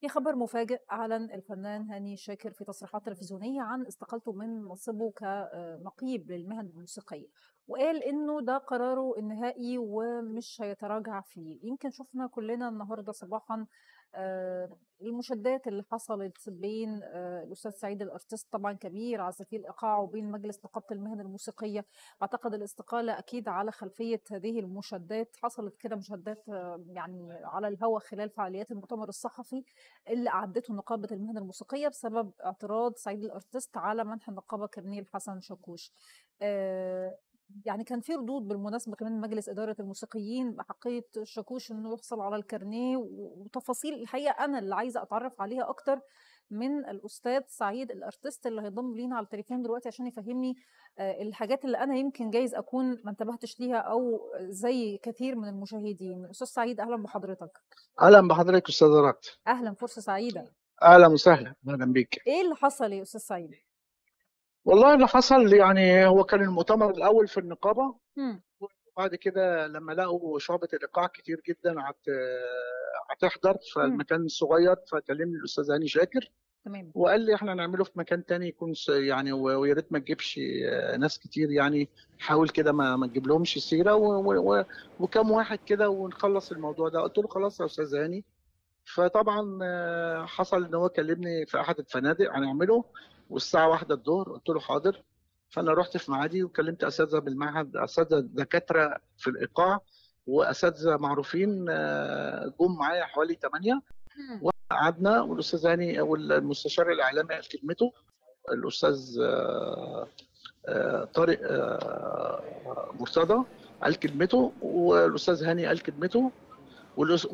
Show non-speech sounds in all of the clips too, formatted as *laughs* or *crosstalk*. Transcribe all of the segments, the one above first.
في خبر مفاجئ أعلن الفنان هاني شاكر في تصريحات تلفزيونية عن استقالته من منصبه كنقيب للمهن الموسيقية وقال إنه ده قراره النهائي ومش هيتراجع فيه. يمكن شفنا كلنا النهاردة صباحا آه، المشادات اللي حصلت بين آه، الأستاذ سعيد الأرتيست طبعا كبير عزفي الإيقاع وبين مجلس نقابة المهن الموسيقية. أعتقد الاستقالة أكيد على خلفية هذه المشادات. حصلت كده مشادات آه، يعني على الهواء خلال فعاليات المؤتمر الصحفي اللي أعدته نقابة المهن الموسيقية بسبب اعتراض سعيد الأرتيست على منح النقابة كرنيل حسن شاكوش. يعني كان في ردود بالمناسبة كمان من مجلس إدارة الموسيقيين بحقية شاكوش إنه يحصل على الكارنيه وتفاصيل الحقيقة أنا اللي عايزة أتعرف عليها أكتر من الأستاذ سعيد الأرتست اللي هينضم لينا على التليفون دلوقتي عشان يفهمني آه، الحاجات اللي أنا يمكن جايز أكون ما انتبهتش ليها أو زي كثير من المشاهدين. أستاذ سعيد أهلا بحضرتك. أهلا بحضرتك أستاذ رأت. أهلا فرصة سعيدة. أهلا وسهلا. أهلا بيك إيه اللي حصل يا أستاذ سعيد؟ والله اللي حصل يعني هو كان المؤتمر الأول في النقابة مم. وبعد كده لما لقوا شعبة الايقاع كتير جدا هت هتحضر فالمكان صغير فكلمني الأستاذ هاني شاكر تمام. وقال لي إحنا نعمله في مكان تاني يكون س- يعني ويا ريت ما تجيبش آه، ناس كتير يعني حاول كده ما ما تجيب لهمش سيرة و- و- و- وكم واحد كده ونخلص الموضوع ده. قلت له خلاص يا أستاذ هاني. فطبعا آه، حصل إن هو كلمني في أحد الفنادق هنعمله. والساعة واحدة الظهر قلت له حاضر. فأنا رحت في معادي وكلمت اساتذه بالمعهد اساتذه دكاترة في الإيقاع واساتذه معروفين آه، جم معايا حوالي ثمانيه مم. قعدنا والأستاذ هاني والمستشار الاعلامي قال كلمته الأستاذ آه، آه، طارق مرتضى قال كلمته والأستاذ هاني قال كلمته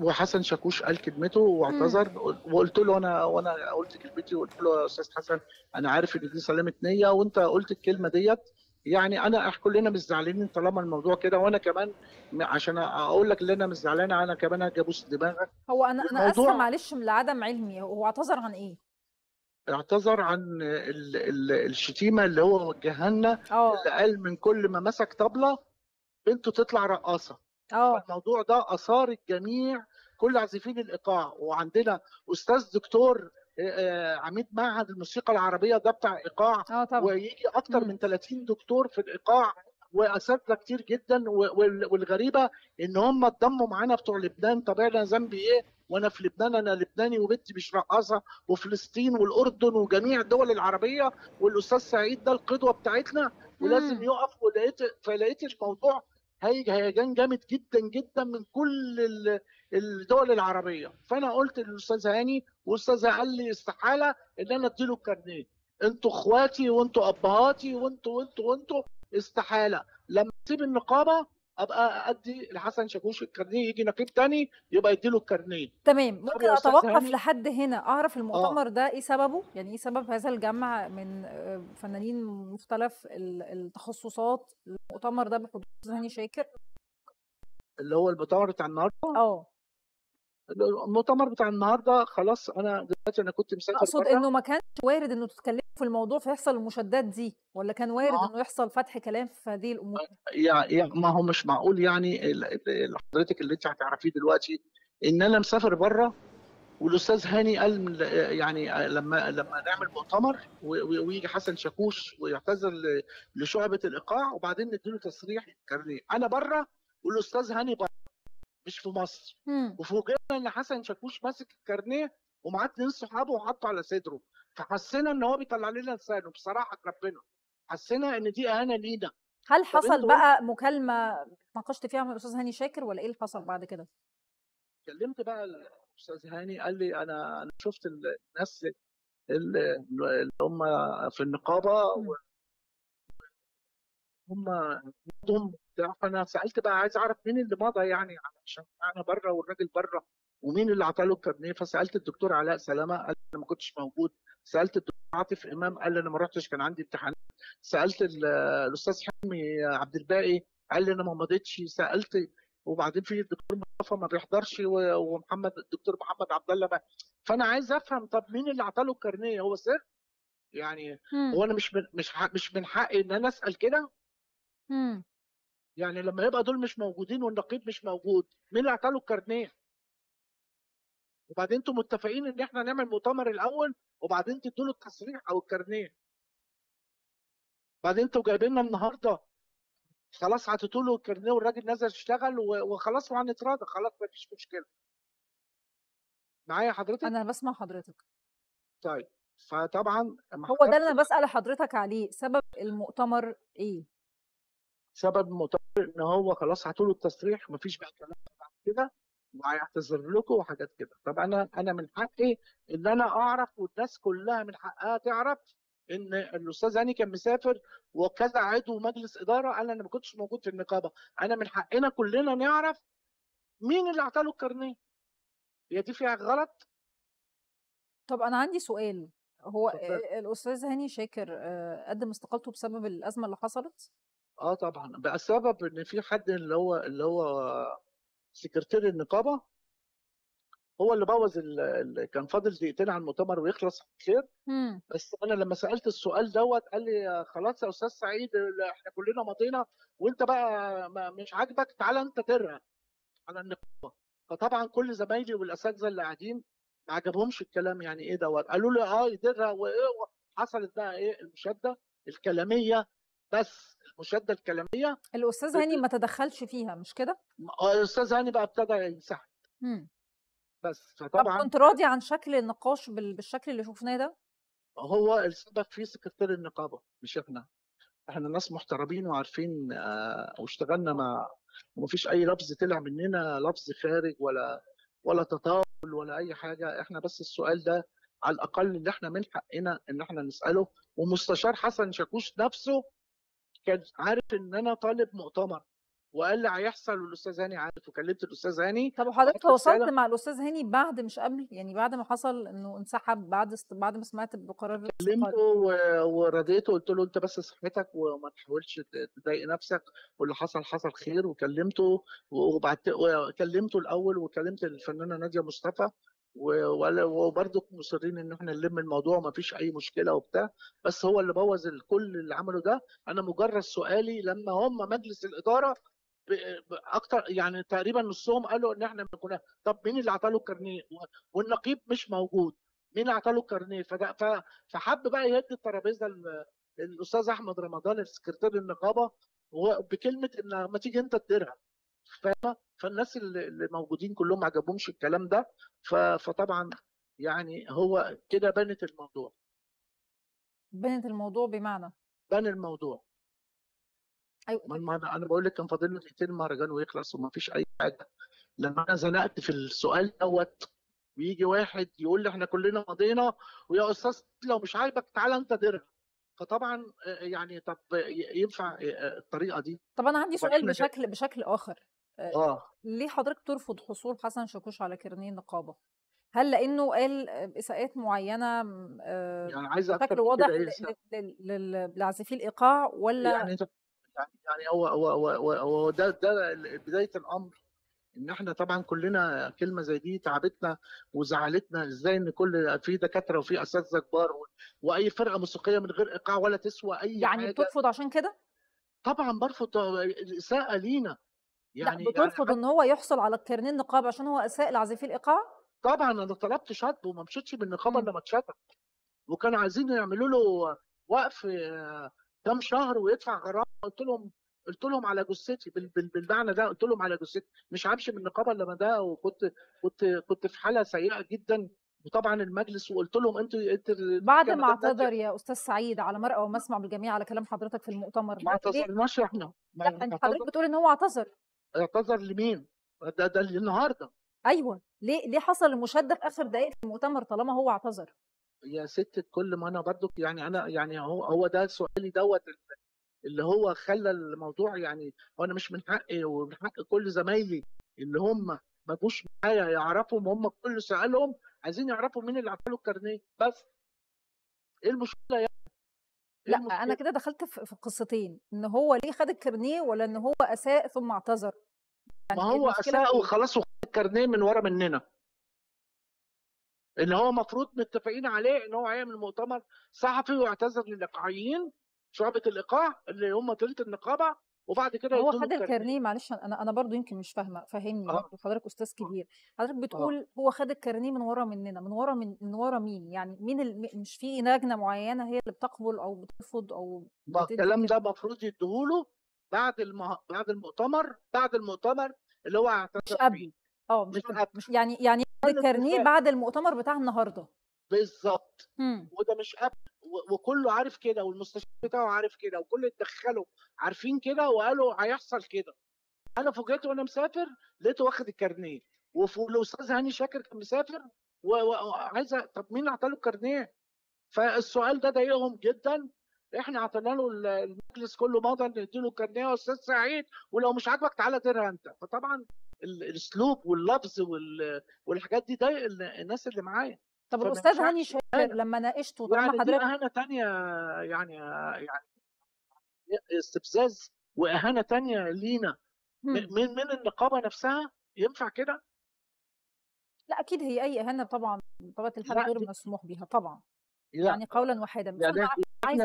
وحسن شاكوش قال كلمته واعتذر وقلت له أنا وأنا قلت كلمتي وقلت له يا أستاذ حسن أنا عارف إن دي سلامة نية وأنت قلت الكلمة ديت يعني أنا كلنا مش زعلانين طالما الموضوع كده وأنا كمان عشان أقول لك ان أنا مش زعلان أنا كمان هاجي ابوس دماغك. هو أنا آسفة والموضوع- معلش من لعدم علمي هو اعتذر عن إيه؟ اعتذر عن ال ال الشتيمة اللي هو وجهها لنا آه. اللي قال من كل ما مسك طبلة بنته تطلع رقاصة. آه. فالموضوع ده أثار الجميع كل عازفين الإيقاع. وعندنا أستاذ دكتور عميد معهد الموسيقى العربية ده بتاع إيقاع آه طبعا. ويجي أكتر. من 30 دكتور في الإيقاع وأساتذة كتير جدا والغريبة إن هم اتضموا معانا بتوع لبنان. طب أنا ذنبي إيه؟ وأنا في لبنان أنا لبناني وبنتي مش رقاصة وفلسطين والأردن وجميع الدول العربية والأستاذ سعيد ده القدوة بتاعتنا ولازم. يقف ولقيت فلقيت الموضوع هيج هيجان جامد جدا جدا من كل ال- الدول العربية. فأنا قلت للأستاذ هاني والأستاذ قال لي استحالة إن أنا أديله الكارنيه. أنتوا إخواتي وأنتوا أبهاتي وأنتوا وأنتوا وأنتوا استحالة. لما أسيب النقابة أبقى أدي لحسن شاكوش الكارنيه يجي نقيب تاني يبقى يديله الكارنيه. تمام. ممكن أتوقف؟ لحد هنا. أعرف المؤتمر ده إيه سببه؟ يعني إيه سبب هذا الجمع من آه، فنانين مختلف ال- التخصصات؟ المؤتمر ده بحضور هاني شاكر. اللي هو المؤتمر بتاع النهارده؟ آه. المؤتمر بتاع النهارده خلاص أنا دلوقتي أنا كنت مسافر أقصد إنه ما كانش وارد إنه تتكلموا في الموضوع فيحصل المشادات دي ولا كان وارد آه. إنه يحصل فتح كلام في هذه الأمور؟ يعني ما هو مش معقول يعني حضرتك اللي أنت هتعرفيه دلوقتي إن أنا مسافر بره والأستاذ هاني قال يعني لما لما نعمل مؤتمر ويجي حسن شاكوش ويعتذر لشعبة الإيقاع وبعدين نديله تصريح كارنيه. أنا بره والأستاذ هاني بره. مش في مصر. مم. وفوجئنا إن حسن شاكوش ماسك الكارنيه ومعاه اتنين صحابه وحطه على صدره. فحسينا إن هو بيطلع لنا لسانه بصراحة ربنا حسينا إن دي إهانة لينا. هل حصل بقى مكالمة اتناقشت فيها مع الاستاذ هاني شاكر ولا إيه اللي حصل بعد كده؟ كلمت بقى الأستاذ هاني قال لي أنا أنا شفت ال- الناس اللي هم في النقابة. هم بتاع فأنا سألت بقى عايز أعرف مين اللي مضى يعني عشان أنا بره والراجل بره ومين اللي عطى له الكارنيه فسألت الدكتور علاء سلامة قال أنا ما كنتش موجود. سألت الدكتور عاطف إمام قال أنا ما رحتش كان عندي امتحانات. سألت ال- الأستاذ حلمي عبد الباقي قال لي أنا ما مضيتش. سألت وبعدين في الدكتور مصطفى ما بيحضرش ومحمد الدكتور محمد عبد الله فأنا عايز أفهم طب مين اللي عطى له الكارنيه هو سر؟ يعني. هو أنا مش من مش مش من حقي إن أنا أسأل كده. يعني لما يبقى دول مش موجودين والنقيب مش موجود مين اللي عطى له الكارنيه؟ وبعدين أنتم متفقين ان إحنا نعمل مؤتمر الأول وبعدين تدوا له التصريح أو الكارنيه. بعدين أنتوا جايبين لنا النهارده خلاص عطيتوا له الكارنيه والراجل نزل يشتغل وخلاص وهنتراضى خلاص مفيش مشكلة. معايا حضرتك؟ أنا بسمع حضرتك. طيب فطبعا هو ده اللي أنا بسأل حضرتك عليه سبب المؤتمر إيه؟ سبب المؤتمر إن هو خلاص هاتوا له التصريح مفيش بقى كلام بعد كده وهيعتذر لكم وحاجات كده. طب أنا أنا من حقي إن أنا أعرف والناس كلها من حقها تعرف إن الأستاذ هاني كان مسافر وكذا عضو مجلس إدارة أنا ما كنتش موجود في النقابة. أنا من حقنا كلنا نعرف مين اللي اعطى له الكارنيه. هي دي فيها غلط؟ طب أنا عندي سؤال. هو الأستاذ هاني شاكر قدم استقالته بسبب الأزمة اللي حصلت؟ آه طبعا بقى السبب إن في حد اللي هو اللي هو سكرتير النقابة هو اللي بوظ ال... كان فاضل دقيقتين على المؤتمر ويخلص خير. إمم. بس أنا لما سألت السؤال دوت قال لي خلاص يا أستاذ سعيد إحنا كلنا مضينا وأنت بقى ما مش عاجبك تعالى أنت ترهق على النقابة. فطبعا كل زمايلي والأساتذة اللي قاعدين ما عجبهمش الكلام يعني إيه دوت قالوا لي آه يديرها وايه حصلت بقى إيه المشادة الكلامية بس المشاده الكلامية الأستاذ هاني ما تدخلش فيها مش كده؟ الأستاذ هاني بقى ابتدى ينسحب. بس طب فطبعا كنت راضي عن شكل النقاش بال- بالشكل اللي شفناه ده؟ هو السبب فيه سكرتير النقابة مش إحنا. إحنا ناس محترمين وعارفين آه، واشتغلنا مع ومفيش أي لفظ طلع مننا لفظ خارج ولا ولا تطاول ولا أي حاجة. إحنا بس السؤال ده على الأقل اللي إحنا من حقنا إن إحنا نسأله. ومستشار حسن شاكوش نفسه كان عارف إن أنا طالب مؤتمر وقال لي هيحصل والأستاذ هاني عارف وكلمت الأستاذ هاني طب وحضرتك تواصلت. مع الأستاذ هاني بعد مش قبل يعني بعد ما حصل إنه انسحب بعد است... بعد ما سمعت بقرار كلمته و- ورضيته قلت له أنت بس صحتك وما تحاولش تضايق نفسك واللي حصل حصل خير وكلمته وبعد وكلمته الأول وكلمت الفنانة نادية مصطفى وبرضه مصرين إن إحنا نلم الموضوع وما فيش أي مشكلة وبتاع. بس هو اللي بوظ الكل اللي عمله ده. أنا مجرد سؤالي لما هم مجلس الإدارة أكتر يعني تقريبا نصهم قالوا إن إحنا كنا طب مين اللي اعطى له الكارنيه والنقيب مش موجود. مين اللي اعطى له الكارنيه فحب بقى يدي الترابيزة للاستاذ أحمد رمضان سكرتير النقابة وبكلمه إن ما تيجي أنت تديرها. فاهمة؟ فالناس اللي موجودين كلهم ما عجبهمش الكلام ده فطبعا يعني هو كده بنت الموضوع. بنت الموضوع بمعنى؟ بان الموضوع. أيوه. ما أنا أنا بقول لك كان فاضل له دقيقتين المهرجان ويخلص وما فيش أي حاجة. لما أنا زنقت في السؤال دوت ويجي واحد يقول لي إحنا كلنا مضينا ويا أستاذ لو مش عاجبك تعالى أنت درها فطبعا آه، يعني طب ينفع آه، الطريقة دي. طب أنا عندي سؤال بشكل بشكل آخر. آه. ليه حضرتك ترفض حصول حسن شاكوش على كارنيه النقابة؟ هل لأنه قال إساءات معينة آه، يعني عايز بشكل واضح ل- لعازفي الايقاع ولا يعني يعني يعني هو هو هو هو, ده ده بداية الأمر إن إحنا طبعا كلنا كلمة زي دي تعبتنا وزعلتنا إزاي إن كل في دكاترة وفي أساتذة كبار وأي فرقة موسيقية من غير إيقاع ولا تسوى أي يعني حاجة. بترفض عشان كده؟ طبعا برفض الاساءه لينا. لأ يعني يعني بترفض إن هو يحصل على الكارنيه النقابه عشان هو أساء لعازفي الإيقاع؟ طبعا أنا طلبت شطب وما مشيتش بالنقابه مم. الا ما اتشطب وكانوا عايزين يعملوا له وقف آه، كام شهر ويدفع غرامة قلت لهم قلت لهم على جثتي بال- بال- بالمعنى ده قلت لهم على جثتي مش همشي من النقابه الا ما ده وكنت كنت كنت في حالة سيئة جدا وطبعا المجلس وقلت لهم أنتوا أنتوا بعد ما اعتذر يا أستاذ سعيد على مرأى ومسمع بالجميع على كلام حضرتك في المؤتمر ما ليه؟ اعتذرناش إحنا ما لأ أنت اعتذر حضرتك بتقول إن هو اعتذر اعتذر لمين؟ ده ده النهارده أيوه ليه ليه حصل المشاده في آخر دقائق في المؤتمر طالما هو اعتذر؟ يا ست كل ما أنا برضو يعني أنا يعني هو هو ده سؤالي دوت اللي هو خلى الموضوع يعني وأنا مش من حقي ومن حق كل زمايلي اللي هم ما جوش معايا يعرفوا هم كل سؤالهم عايزين يعرفوا مين اللي عطاله الكارنيه بس إيه المشكلة يعني؟ إيه لأ؟ أنا كده دخلت في قصتين إن هو ليه خد الكارنيه ولا إن هو أساء ثم اعتذر ما يعني هو أساء إيه؟ وخلاص وخد الكارنيه من ورا مننا اللي هو المفروض متفقين عليه إن هو هيعمل مؤتمر صحفي ويعتذر للايقاعيين شعبة الإيقاع اللي هم تلت النقابة وبعد كده هو خد الكارنيه معلش أنا أنا برضه يمكن مش فاهمة فهّمني آه. حضرتك أستاذ آه. كبير، حضرتك آه. بتقول هو خد الكارنيه من ورا مننا، من ورا من من ورا مين؟ يعني مين ال مش في لجنة معيّنة هي اللي بتقبل أو بترفض بتدّي الكلام؟ ده المفروض يدّوه له بعد المه بعد المؤتمر بعد المؤتمر اللي هو مش اعتذر قبل، آه مش مش قبل،. مش يعني يعني الكارنيه. بعد المؤتمر بتاع النهارده. بالضبط. إمم. وده مش قبل وكُلّه عارف كده والمستشار بتاعه عارف كده وكل اللي اتدخّلوا عارفين كده وقالوا هيحصل كده. أنا فوجئت وأنا مسافر لقيته واخد الكارنيه وف والأستاذ هاني شاكر كان مسافر وعايز طَب مين اللي له الكارنيه؟ فالسؤال ده ضايقهم جدًا، إحنا عطينا له ال المجلس كُلّه مضى ندّي له الكارنيه يا أستاذ سعيد ولو مش عاجبك تعالَ ديرها أنت. فطبعًا ال الأسلوب واللفظ وال والحاجات دي ضايق ال الناس اللي معايا. طب فما الأستاذ هاني شاكر إهانة. لمّا ناقشته طالما يعني حضرتك إهانة تانية يعني يعني استفزاز وإهانة تانية لينا. من من النقابة نفسها، ينفع كده؟ لأ أكيد هي أي إهانة طبعًا بطبيعة الحال غير مسموح بيها طبعًا، لأ يعني قولًا واحدًا. يعني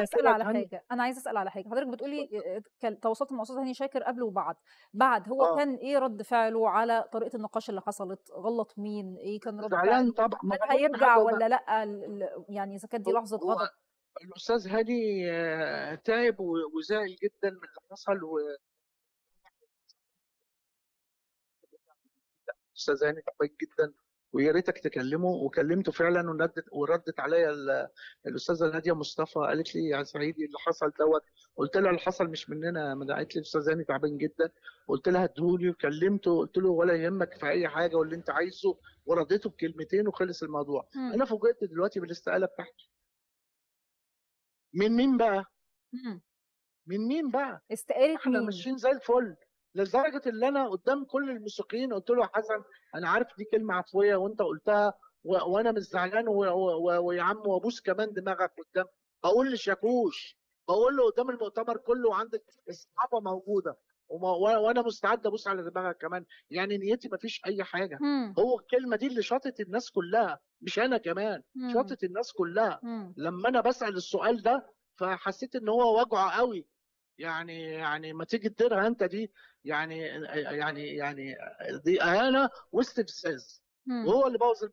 أسأل كده على هاني حاجة، أنا عايزة أسأل على حاجة، حضرتك بتقول لي آآ كان تواصلت مع أستاذ هاني شاكر قبل وبعد، بعد هو آه. كان إيه رد فعله على طريقة النقاش اللي حصلت، غلط مين، إيه كان رد زعلان فعله، طبعًا. هل هيرجع ال ال يعني إذا كانت دي هو غضب؟ الأستاذ هاني تعب وزعل جدًا من اللي حصل و الأستاذ هاني تعبان جدًا. ويا ريتك تكلمه وكلمته فعلًا وردت عليَّ ال الأستاذة نادية مصطفى قالت لي: "يا سعيدي اللي حصل دوّة." قُلت لها: "اللي حصل مش مننا." ما قالت لي: "الأستاذ هاني تعبان جدًا." قُلت لها: "ادّيه لي." وكلمته وقُلت له: "ولا يهمك في أي حاجة واللي أنت عايزه." ورضيته بكلمتين وخلص الموضوع. إمم. أنا فوجئت دلوقتي بالاستقالة بتاعته. من مين بقى؟ إمم. من مين بقى؟ استقالة إحنا مين؟ ماشيين زي الفل، لدرجة اللي أنا قدّام كل الموسيقيين قُلت له: "يا حسن أنا عارف دي كلمة عفوية وأنت قُلتها و وأنا مش زعلان و و ويا عم وأبوس كمان دماغك قدّام." باقول لشاكوش، باقول له قدّام المؤتمر كُلّه وعندك الصحافة موجودة وم و وأنا مستعد أبوس على دماغك كمان، يعني نيّتي ما فيش أي حاجة. إمم. هو الكلمة دي اللي شاطت الناس كلّها، مش أنا كمان، إمم. شاطت الناس كلّها. إمم. لمّا أنا باسأل السؤال ده فحسيت إن هو واجعه أوي. يعني يعني ما تيجي تديرها أنت دي يعني يعني يعني دي إهانة واستفزاز،. وهو اللي بوّظ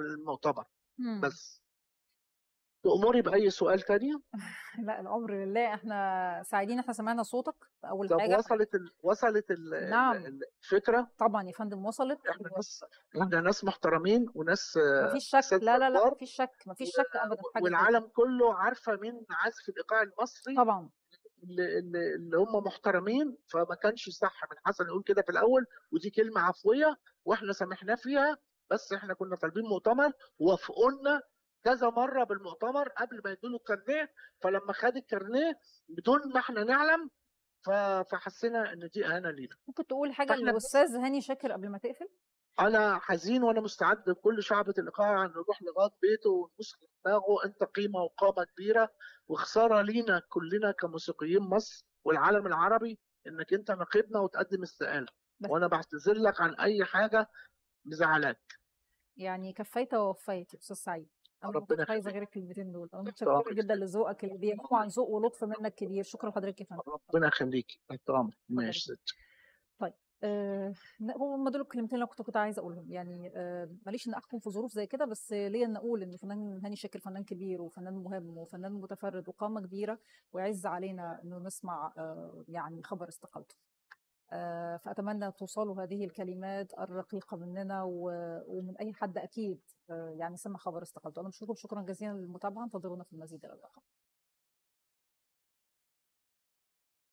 المؤتمر. بس. تأمري بأي سؤال تاني؟ *laughs* لأ الأمر لله، إحنا سعيدين إن إحنا سمعنا صوتك أول طب حاجة. وصلت ال وصلت ال ال نعم. ال الفكرة؟ طبعًا يا فندم وصلت إحنا و ناس إحنا ناس محترمين وناس ما فيش شك، لا، لا، لأ، ما كبار فيش شك، ما فيش و شك أبدًا. والعالم كُلّه عارفة مين عازف الإيقاع المصري طبعًا. اللي اللي اللي هم محترمين، فما كانش صح من حسن يقول كده في الأول، ودي كلمة عفوية وإحنا سامحناه فيها، بس إحنا كنا طالبين مؤتمر ووافقوا لنا كذا مرّة بالمؤتمر قبل ما يدّوا له الكارنيه، فلمّا خد الكارنيه بدون ما إحنا نعلم فحسينا إن دي إهانة لينا. ممكن تقول حاجة فإحنا للأستاذ هاني شاكر قبل ما تقفل؟ أنا حزين وأنا مستعد بكل شعبة الإيقاع نروح لغاية بيته على دماغه، أنت قيمة وقامة كبيرة وخسارة لينا كلنا كموسيقيين مصر والعالم العربي إنك أنت نقيبنا وتقدّم استقالة، بس وأنا باعتذر لك عن أي حاجة مزعلاك. يعني كفّيت ووفّيت يا أستاذ سعيد. كنتش عايزة يخليك. غير الكلمتين دول. متشكرة أمرك. جدًا لذوقك اللي بينم عن ذوق ولطف منك كبير، شكرًا لحضرتك يا فندم. ربنا يخليكِ، تحت أمرك. اتفضل يا ماشي آآ ن هم دول الكلمتين اللي كنت كنت عايزة أقولهم، يعني آآ ما ليش إني أحكم في ظروف زي كده، بس ليّا إني أقول إن الفنان هاني شاكر فنان كبير وفنان مهم وفنان متفرد وقامة كبيرة، ويعِز علينا إنه نسمع آآ يعني خبر استقالته. آآ فأتمنى توصله هذه الكلمات الرقيقة مننا ومن أي حد أكيد آآ يعني سمع خبر استقالته. أنا باشكركم شكرًا جزيلًا للمتابعة، انتظرونا في المزيد إلى اللقاء.